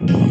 you